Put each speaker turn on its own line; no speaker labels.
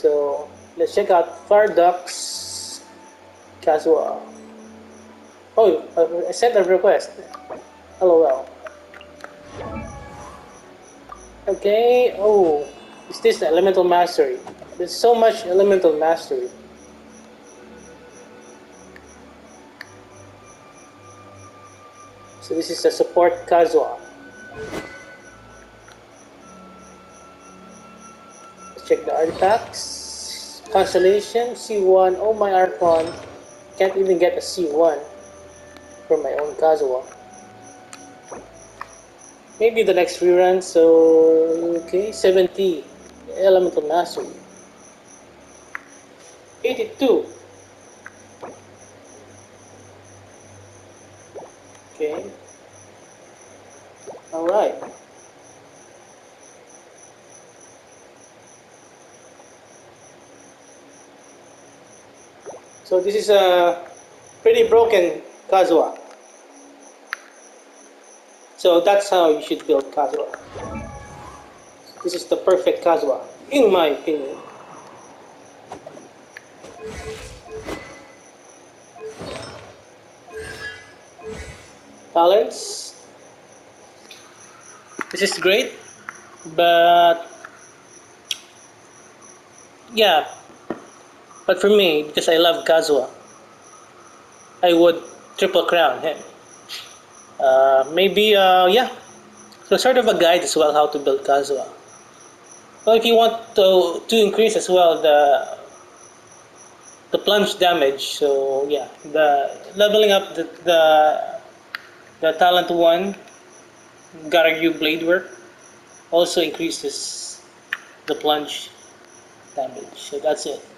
So let's check out Farducks Kazuha. Oh, I sent a request. LOL. Okay, oh, is this elemental mastery? There's so much elemental mastery. So this is a support Kazuha. Check the artifacts. Constellation, C1. Oh my Archon. Can't even get a C1 from my own Kazuha. Maybe the next rerun, so okay, 70 elemental mastery. 82. Okay. All So this is a pretty broken Kazuha. So that's how you should build Kazuha. This is the perfect Kazuha, in my opinion. Talents. This is great, but yeah, but for me, because I love Kazuha, I would triple crown him. Uh, maybe, uh, yeah, so sort of a guide as well how to build Kazuha. Well, if you want to, to increase as well the the plunge damage, so yeah, the leveling up the the, the talent one, Garyuu blade work, also increases the plunge damage. So that's it.